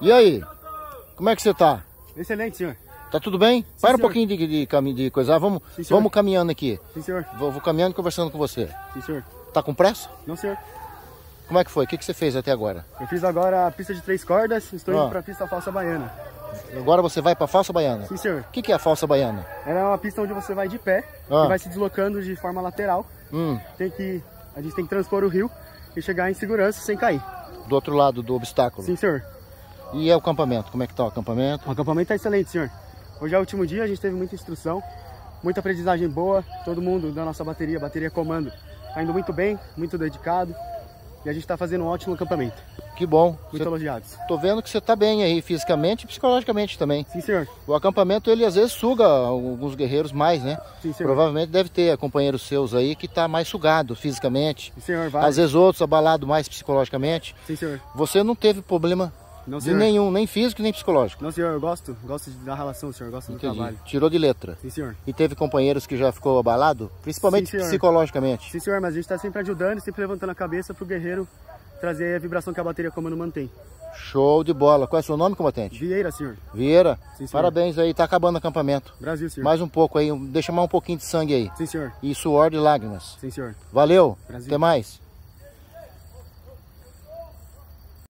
E aí? Como é que você tá? Excelente, senhor. Tá tudo bem? Sim, Para um senhor. pouquinho de, de, de, de coisa. Vamos, Sim, vamos caminhando aqui. Sim, senhor. Vou, vou caminhando e conversando com você. Sim, senhor. Tá com pressa? Não, senhor. Como é que foi? O que, que você fez até agora? Eu fiz agora a pista de três cordas, estou Ah. indo para a pista falsa baiana. Agora você vai pra falsa baiana. Sim, senhor. O que, que é a falsa baiana? Ela é uma pista onde você vai de pé Ah. e vai se deslocando de forma lateral. Hum, Tem que, a gente tem que transpor o rio e chegar em segurança sem cair. do outro lado do obstáculo. Sim, senhor. E é o acampamento? Como é que tá o acampamento? O acampamento é excelente, senhor. Hoje é o último dia, a gente teve muita instrução, muita aprendizagem boa. Todo mundo da nossa bateria, bateria comando, tá indo muito bem, muito dedicado. E a gente está fazendo um ótimo acampamento. Que bom. Muito Cê- elogiados. Tô vendo que você tá bem aí, fisicamente e psicologicamente também. Sim, senhor. O acampamento, ele às vezes suga alguns guerreiros mais, né? Sim, senhor. Provavelmente deve ter companheiros seus aí que tá mais sugado fisicamente. Sim, senhor. Vai. Às vezes outros abalado mais psicologicamente. Sim, senhor. Você não teve problema Não, de nenhum, nem físico nem psicológico. Não, senhor, eu gosto. Gosto da relação, senhor. Gosto do Entendi. trabalho. Tirou de letra. Sim, senhor. E teve companheiros que já ficou abalado, principalmente Sim, psicologicamente. Sim, senhor, mas a gente está sempre ajudando e sempre levantando a cabeça pro guerreiro trazer a vibração que a bateria comando mantém. Show de bola. Qual é o seu nome, combatente? Vieira, senhor. Vieira. Sim, senhor. Parabéns aí, tá acabando o acampamento. Brasil, senhor. Mais um pouco aí, deixa mais um pouquinho de sangue aí. Sim, senhor. E suor de lágrimas. Sim, senhor. Valeu. Brasil. Até mais.